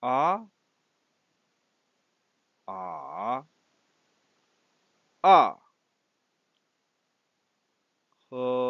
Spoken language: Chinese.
啊？啊？啊？和